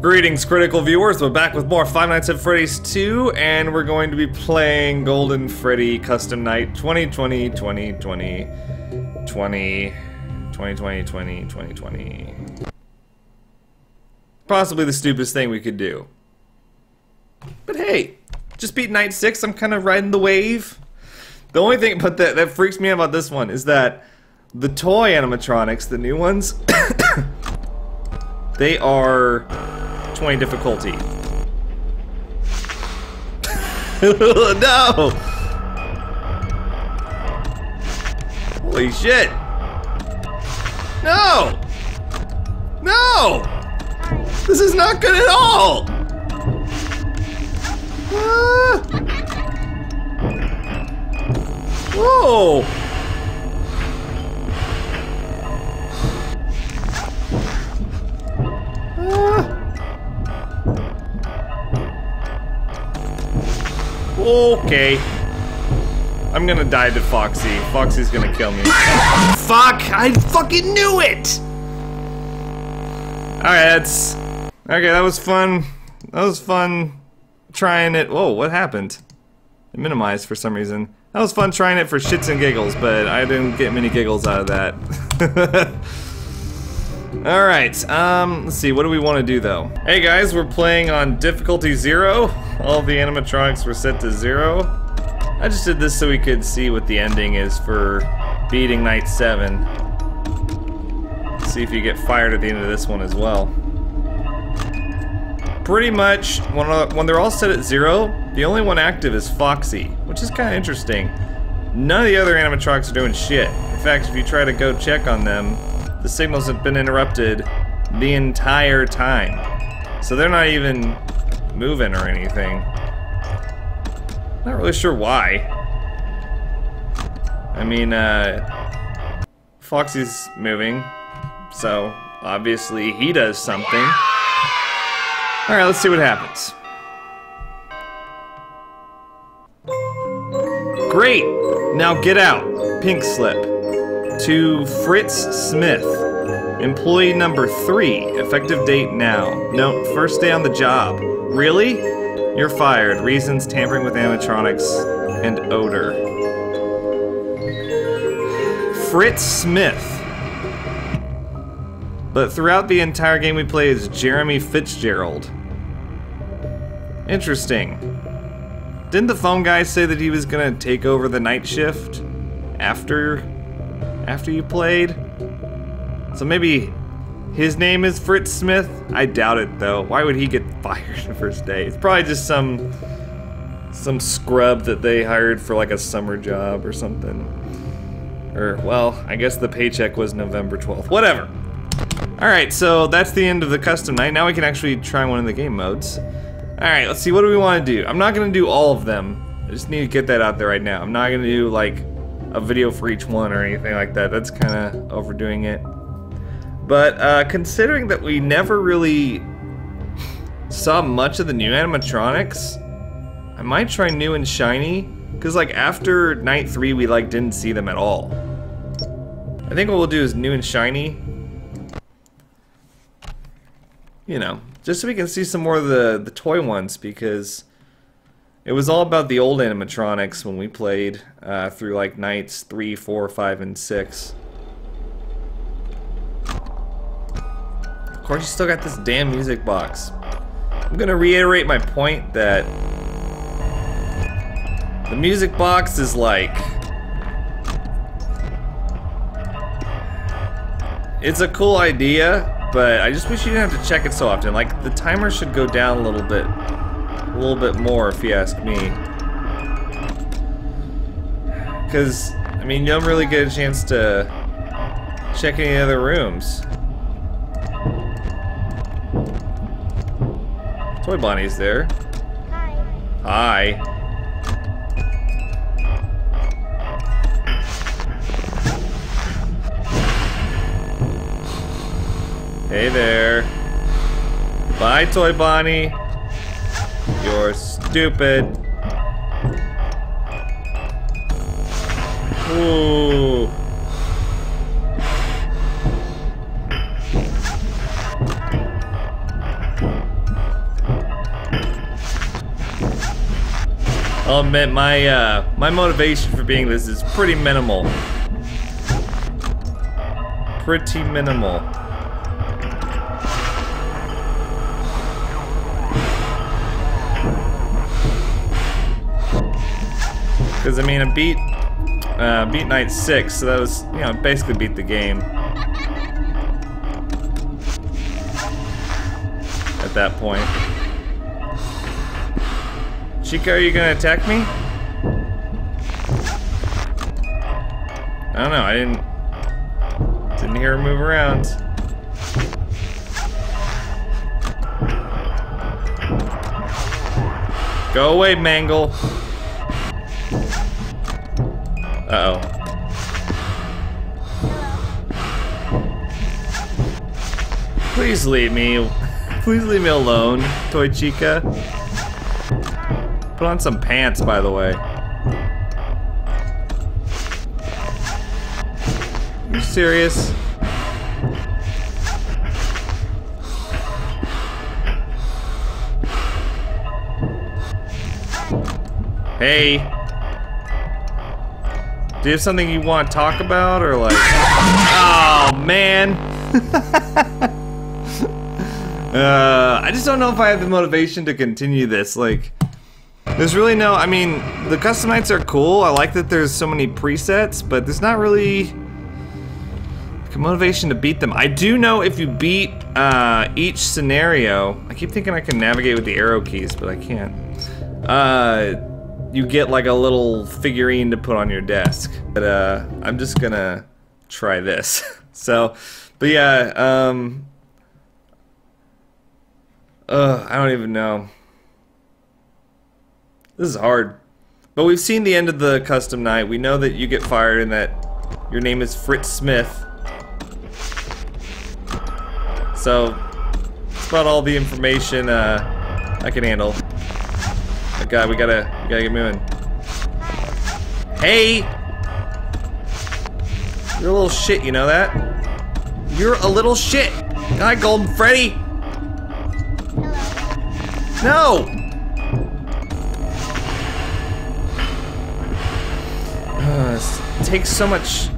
Greetings, critical viewers. We're back with more Five Nights at Freddy's 2, and we're going to be playing Golden Freddy Custom Night 2020, 2020, 20, 2020, 20, 2020. Possibly the stupidest thing we could do. But hey, just beat Night 6, I'm kind of riding the wave. The only thing but that, that freaks me out about this one is that the toy animatronics, the new ones, they are 20 difficulty. no! Holy shit! No! No! This is not good at all! Ah! Whoa! Okay. I'm gonna die to Foxy. Foxy's gonna kill me. Fuck! I fucking knew it! Alright, that's... Okay, that was fun. That was fun trying it. Whoa, what happened? It minimized for some reason. That was fun trying it for shits and giggles, but I didn't get many giggles out of that. Alright, um, let's see, what do we want to do though? Hey guys, we're playing on difficulty zero. All the animatronics were set to zero. I just did this so we could see what the ending is for beating Night 7. See if you get fired at the end of this one as well. Pretty much, when, when they're all set at zero, the only one active is Foxy, which is kind of interesting. None of the other animatronics are doing shit. In fact, if you try to go check on them, the signals have been interrupted the entire time. So they're not even moving or anything. Not really sure why. I mean, uh, Foxy's moving, so obviously he does something. Alright, let's see what happens. Great! Now get out. Pink slip to Fritz Smith. Employee number three, effective date now. Note, first day on the job. Really? You're fired. Reasons tampering with animatronics and odor. Fritz Smith. But throughout the entire game we play as Jeremy Fitzgerald. Interesting. Didn't the phone guy say that he was gonna take over the night shift after after you played. So maybe his name is Fritz Smith? I doubt it though. Why would he get fired the first day? It's probably just some some scrub that they hired for like a summer job or something. Or well, I guess the paycheck was November 12th. Whatever. Alright, so that's the end of the custom night. Now we can actually try one of the game modes. Alright, let's see, what do we want to do? I'm not going to do all of them. I just need to get that out there right now. I'm not going to do, like, a video for each one or anything like that. That's kind of overdoing it. But uh, considering that we never really saw much of the new animatronics, I might try new and shiny. Because like after night three, we like didn't see them at all. I think what we'll do is new and shiny. You know, just so we can see some more of the, the toy ones because it was all about the old animatronics when we played uh, through like nights 3, 4, 5, and 6. Of course, you still got this damn music box. I'm gonna reiterate my point that the music box is like it's a cool idea, but I just wish you didn't have to check it so often. Like the timer should go down a little bit little bit more if you ask me. Because, I mean, you don't really get a chance to check any other rooms. Toy Bonnie's there. Hi. Hi. Hey there. Bye, Toy Bonnie. You're stupid. Ooh. Oh, I'll admit my uh, my motivation for being this is pretty minimal. Pretty minimal. Because I mean, I beat uh, beat night six, so that was you know basically beat the game. At that point. Chica, are you gonna attack me? I don't know. I didn't didn't hear her move around. Go away, Mangle. Uh-oh. Please leave me. Please leave me alone, Toy Chica. Put on some pants, by the way. Are you serious? Hey. Do you have something you want to talk about, or like... oh, man. uh, I just don't know if I have the motivation to continue this, like... There's really no, I mean, the custom nights are cool. I like that there's so many presets, but there's not really a motivation to beat them. I do know if you beat uh, each scenario, I keep thinking I can navigate with the arrow keys, but I can't. Uh, you get like a little figurine to put on your desk. But uh, I'm just gonna try this. so, but yeah, um, uh, I don't even know. This is hard. But we've seen the end of the custom night. We know that you get fired and that your name is Fritz Smith. So, that's about all the information uh, I can handle. God, we gotta, we gotta get moving. Hey! You're a little shit, you know that? You're a little shit! Hi, Golden Freddy! No! Uh, it takes so much...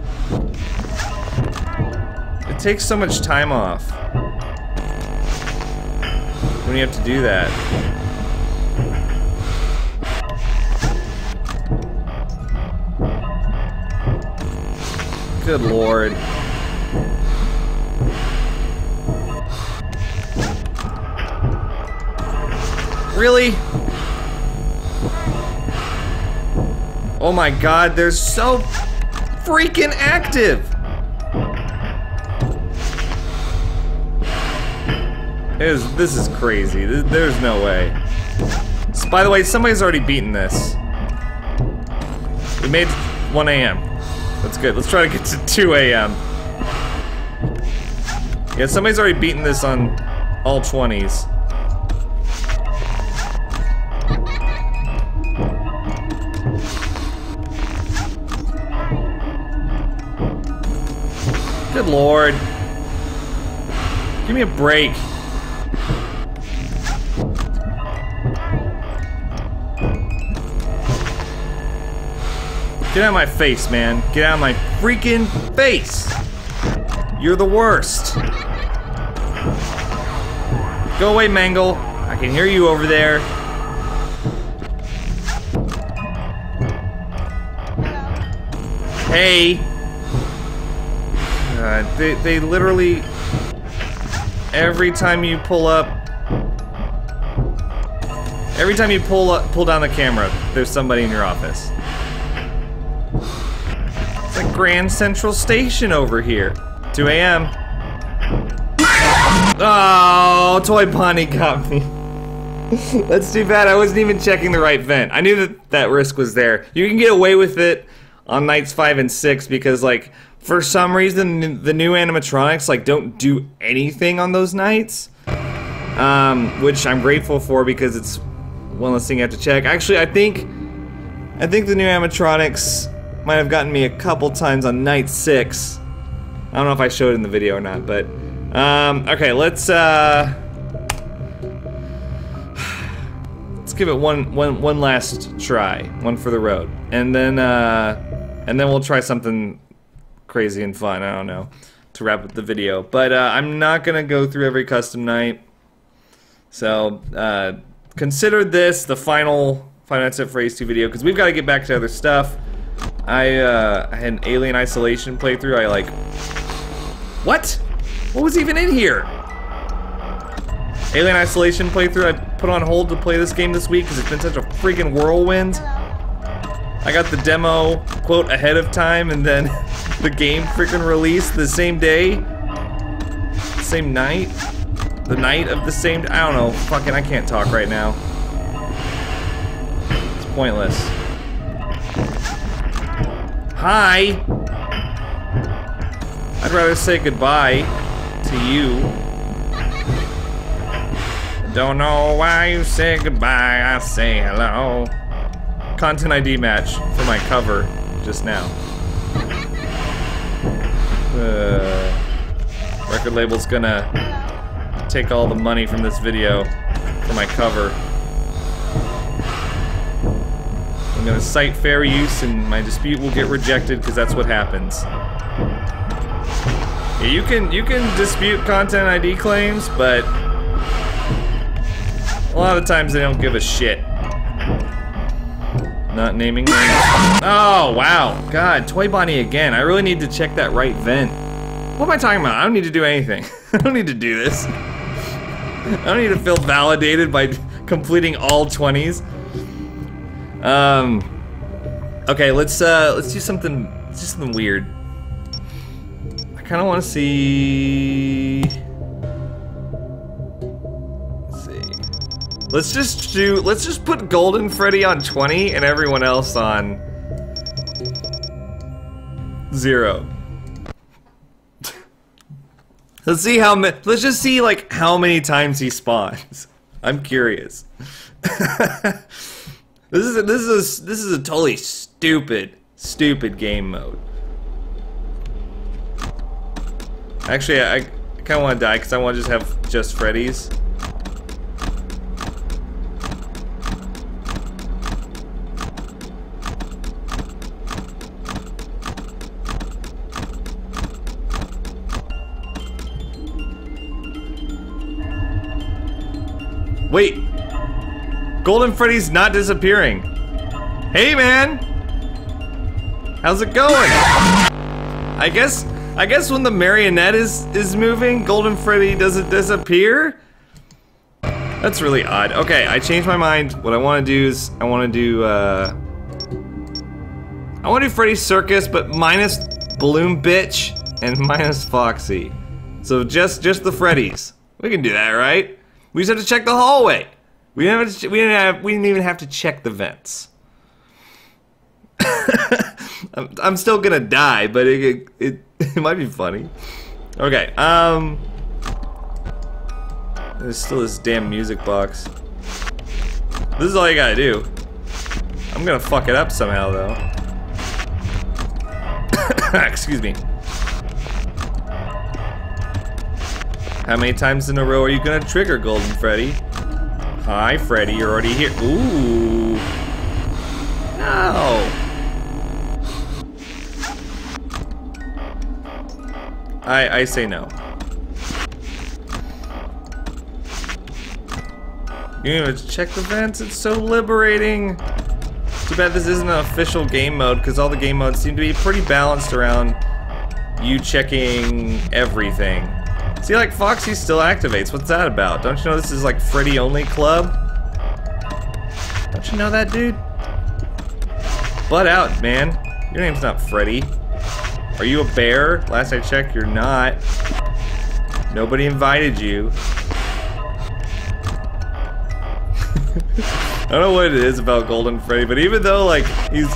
It takes so much time off. When you have to do that. Good lord. Really? Oh my god, they're so freaking active! Is, this is crazy. There's no way. So, by the way, somebody's already beaten this. We made 1 a.m. That's good. Let's try to get to 2 a.m. Yeah, somebody's already beaten this on all 20s. Good lord. Give me a break. Get out of my face, man. Get out of my freaking face. You're the worst. Go away, Mangle. I can hear you over there. Hey. Uh, they, they literally... Every time you pull up... Every time you pull up, pull down the camera, there's somebody in your office. It's like Grand Central Station over here. 2 a.m. Oh, Toy Bonnie got me. That's too bad. I wasn't even checking the right vent. I knew that that risk was there. You can get away with it on nights five and six because, like, for some reason, the new animatronics like don't do anything on those nights. Um, which I'm grateful for because it's one less thing I have to check. Actually, I think, I think the new animatronics might have gotten me a couple times on night six. I don't know if I showed it in the video or not, but um, okay, let's uh, let's give it one one one last try, one for the road, and then uh, and then we'll try something crazy and fun. I don't know to wrap up the video, but uh, I'm not gonna go through every custom night. So uh, consider this the final Five Nights at Freddy's 2 video because we've got to get back to other stuff. I, uh, had an Alien Isolation playthrough. I like, what? What was even in here? Alien Isolation playthrough I put on hold to play this game this week because it's been such a freaking whirlwind. I got the demo, quote, ahead of time, and then the game freaking released the same day. Same night. The night of the same, I don't know, fucking, I can't talk right now. It's pointless. Hi! I'd rather say goodbye to you. Don't know why you say goodbye, I say hello. Content ID match for my cover just now. Uh, record label's gonna take all the money from this video for my cover. I'm gonna cite fair use and my dispute will get rejected because that's what happens. Yeah, you can you can dispute content ID claims, but a lot of times they don't give a shit. Not naming names. Oh, wow. God, Toy Bonnie again. I really need to check that right vent. What am I talking about? I don't need to do anything. I don't need to do this. I don't need to feel validated by completing all 20s. Um, okay, let's, uh, let's do something, let's do something weird. I kind of want to see... Let's see. Let's just do, let's just put Golden Freddy on 20 and everyone else on zero. let's see how many, let's just see like how many times he spawns. I'm curious. this is a, this is a, this is a totally stupid, stupid game mode. Actually, I, I kind of want to die because I want to just have just Freddy's. Wait. Golden Freddy's not disappearing. Hey, man. How's it going? I guess I guess when the marionette is is moving, Golden Freddy doesn't disappear. That's really odd. Okay, I changed my mind. What I want to do is I want to do uh I want to do Freddy's Circus but minus Balloon Bitch and minus Foxy. So just just the Freddy's. We can do that, right? We just have to check the hallway. We didn't to, we didn't have we didn't even have to check the vents. I'm, I'm still gonna die, but it, it it might be funny. Okay, um, there's still this damn music box. This is all you gotta do. I'm gonna fuck it up somehow though. Excuse me. How many times in a row are you gonna trigger Golden Freddy? Hi, Freddy, you're already here. Ooh. No. I, I say no. You even check the vents, it's so liberating. Too bad this isn't an official game mode, because all the game modes seem to be pretty balanced around you checking everything. See, like, Foxy still activates. What's that about? Don't you know this is, like, Freddy-only club? Don't you know that, dude? Butt out, man. Your name's not Freddy. Are you a bear? Last I checked, you're not. Nobody invited you. I don't know what it is about Golden Freddy, but even though, like, he's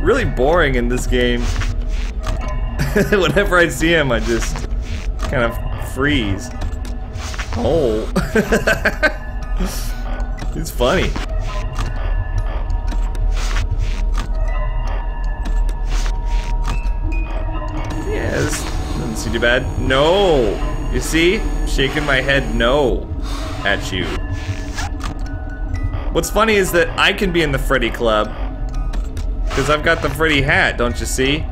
really boring in this game, whenever I see him, I just kind of freeze. Oh. it's funny. Yes. Doesn't seem too bad. No. You see? shaking my head no at you. What's funny is that I can be in the Freddy Club. Because I've got the Freddy hat, don't you see?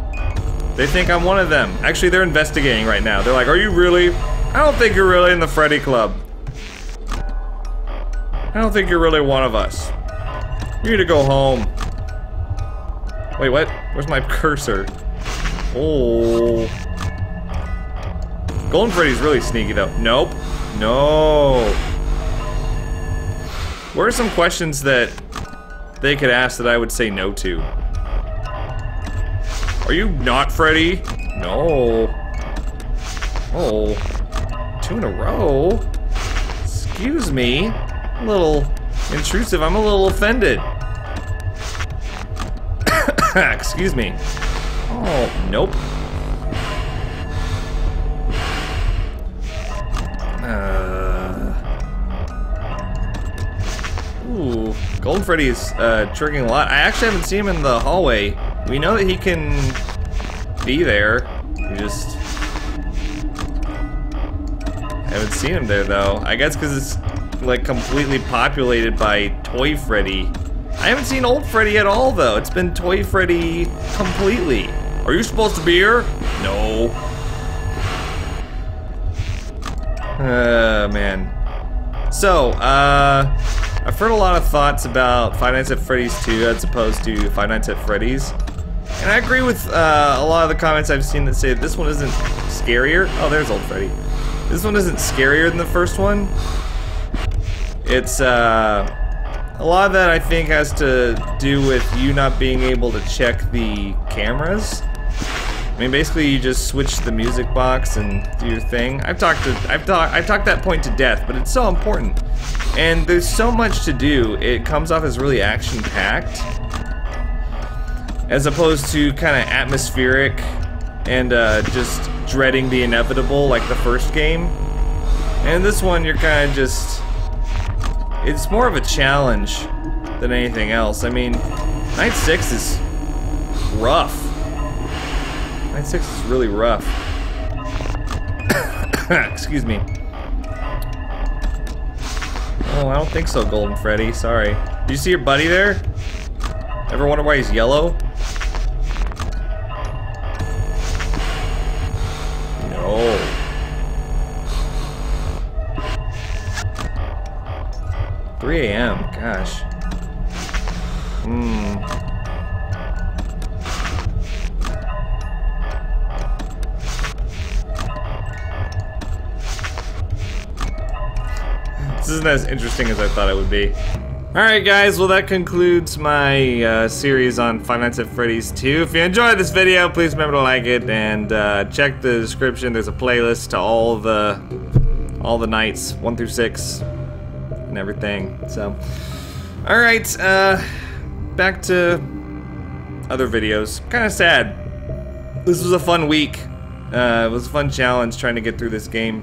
They think I'm one of them. Actually, they're investigating right now. They're like, are you really? I don't think you're really in the Freddy Club. I don't think you're really one of us. You need to go home. Wait, what? Where's my cursor? Oh. Golden Freddy's really sneaky though. Nope. No. What are some questions that they could ask that I would say no to? Are you not Freddy? No. Oh. Two in a row? Excuse me. A little intrusive. I'm a little offended. Excuse me. Oh, nope. Uh... Ooh, Golden Freddy is uh, triggering a lot. I actually haven't seen him in the hallway. We know that he can be there. Just seen him there though. I guess because it's like completely populated by Toy Freddy. I haven't seen Old Freddy at all though. It's been Toy Freddy completely. Are you supposed to be here? No. Uh, man. So, uh, I've heard a lot of thoughts about Five Nights at Freddy's 2 as opposed to Five Nights at Freddy's. And I agree with uh, a lot of the comments I've seen that say this one isn't scarier. Oh, there's old Freddy. This one isn't scarier than the first one. It's, uh, a lot of that I think has to do with you not being able to check the cameras. I mean, basically, you just switch the music box and do your thing. I've talked to, I've talked, I've talked that point to death, but it's so important. And there's so much to do. It comes off as really action-packed, as opposed to kind of atmospheric and uh, just dreading the inevitable, like the first game. And this one, you're kind of just, it's more of a challenge than anything else. I mean, Night Six is rough. Night 6 is really rough. Excuse me. Oh, I don't think so, Golden Freddy. Sorry. Do you see your buddy there? Ever wonder why he's yellow? 3 a.m. Gosh. Hmm. This isn't as interesting as I thought it would be. Alright guys, well that concludes my uh, series on Five Nights at Freddy's 2. If you enjoyed this video, please remember to like it and uh, check the description. There's a playlist to all the all the nights, 1 through 6 and everything. So, alright, uh, back to other videos. Kind of sad. This was a fun week. Uh, it was a fun challenge trying to get through this game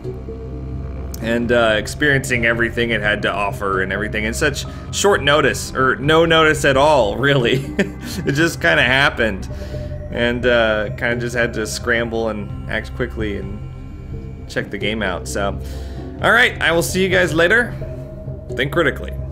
and uh, experiencing everything it had to offer and everything in such short notice, or no notice at all, really. it just kind of happened, and uh, kind of just had to scramble and act quickly and check the game out. So, all right, I will see you guys later. Think critically.